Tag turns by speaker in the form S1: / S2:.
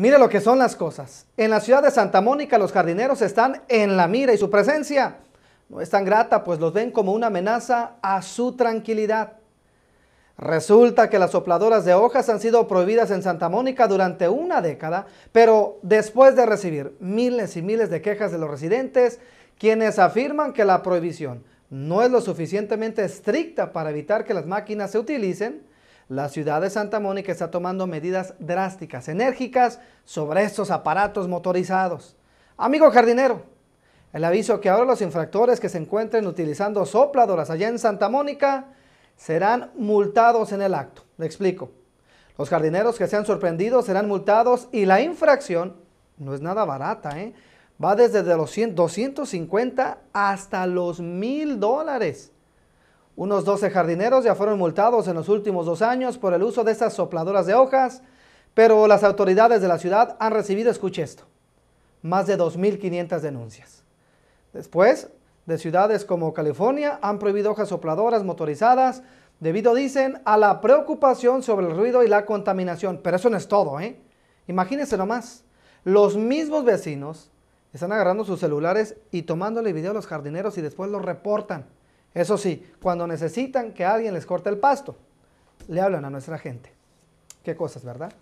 S1: Mire lo que son las cosas. En la ciudad de Santa Mónica los jardineros están en la mira y su presencia no es tan grata, pues los ven como una amenaza a su tranquilidad. Resulta que las sopladoras de hojas han sido prohibidas en Santa Mónica durante una década, pero después de recibir miles y miles de quejas de los residentes, quienes afirman que la prohibición no es lo suficientemente estricta para evitar que las máquinas se utilicen, la ciudad de Santa Mónica está tomando medidas drásticas, enérgicas, sobre estos aparatos motorizados. Amigo jardinero, el aviso que ahora los infractores que se encuentren utilizando sopladoras allá en Santa Mónica serán multados en el acto. Le explico. Los jardineros que sean sorprendidos serán multados y la infracción no es nada barata, ¿eh? va desde los 250 hasta los 1000 dólares. Unos 12 jardineros ya fueron multados en los últimos dos años por el uso de estas sopladoras de hojas, pero las autoridades de la ciudad han recibido, escuche esto, más de 2.500 denuncias. Después, de ciudades como California han prohibido hojas sopladoras motorizadas debido, dicen, a la preocupación sobre el ruido y la contaminación. Pero eso no es todo, ¿eh? Imagínense nomás, los mismos vecinos están agarrando sus celulares y tomándole video a los jardineros y después los reportan. Eso sí, cuando necesitan que alguien les corte el pasto, le hablan a nuestra gente. Qué cosas, ¿verdad?